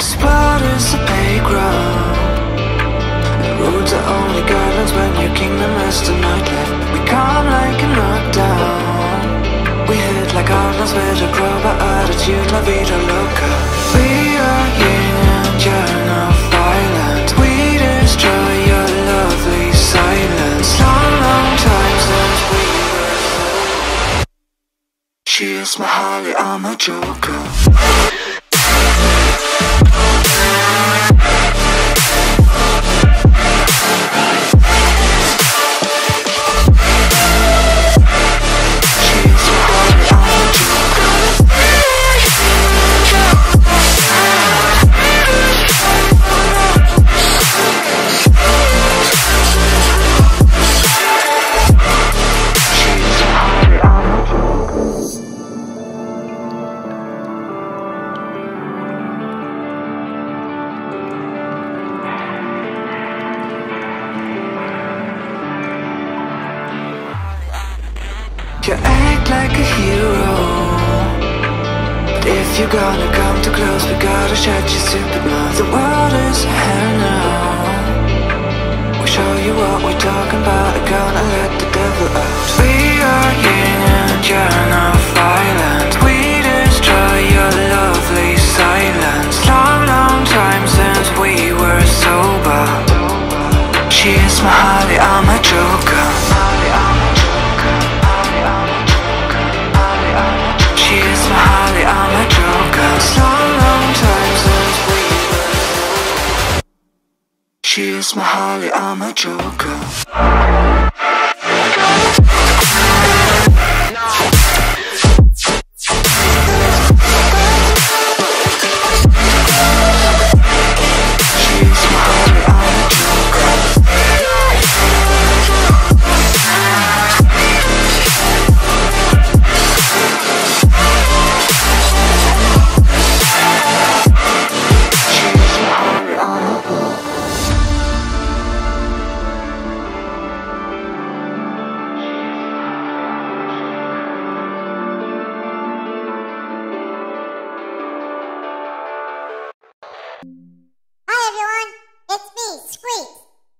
is a playground. Roads are only guidelines when your kingdom is the nightlife. We come like a knockdown. We hit like outlaws with a crowbar attitude, la vida loca. We are yin and yang of violence. We destroy your lovely silence. Long, long time since we were. She is my Harley, I'm a Joker. Like a hero. But if you're gonna come too close We gotta shut your stupid mouth The world is hell now. We'll show you what we're talking about. We're gonna let the devil out. We are yin and yang of violence. We destroy your lovely silence. Long, long time since we were sober. She is my Harley, I'm a joker She is my Harley, I'm a joker